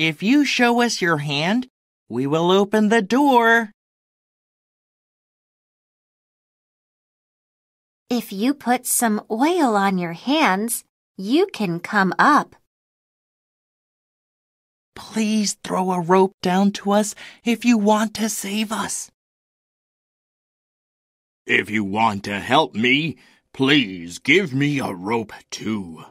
If you show us your hand, we will open the door. If you put some oil on your hands, you can come up. Please throw a rope down to us if you want to save us. If you want to help me, please give me a rope too.